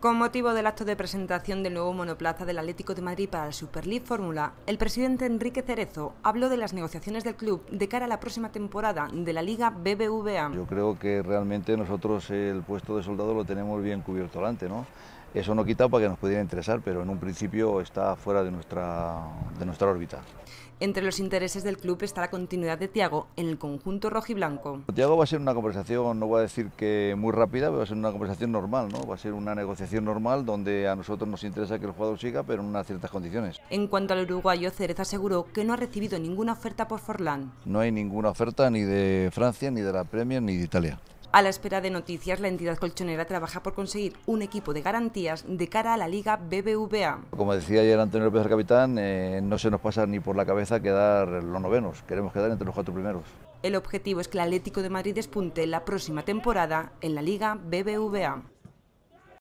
Con motivo del acto de presentación del nuevo monoplaza del Atlético de Madrid para el Super League Fórmula, el presidente Enrique Cerezo habló de las negociaciones del club de cara a la próxima temporada de la Liga BBVA. Yo creo que realmente nosotros el puesto de soldado lo tenemos bien cubierto delante, ¿no? Eso no quita para que nos pudiera interesar, pero en un principio está fuera de nuestra, de nuestra órbita. Entre los intereses del club está la continuidad de Tiago en el conjunto rojiblanco. Tiago va a ser una conversación, no voy a decir que muy rápida, pero va a ser una conversación normal, ¿no? Va a ser una negociación normal donde a nosotros nos interesa que el jugador siga, pero en unas ciertas condiciones. En cuanto al uruguayo, Cereza aseguró que no ha recibido ninguna oferta por Forlán. No hay ninguna oferta ni de Francia, ni de la Premier, ni de Italia. A la espera de noticias, la entidad colchonera trabaja por conseguir un equipo de garantías de cara a la Liga BBVA. Como decía ayer Antonio López, el capitán, eh, no se nos pasa ni por la cabeza quedar los novenos, queremos quedar entre los cuatro primeros. El objetivo es que el Atlético de Madrid despunte la próxima temporada en la Liga BBVA.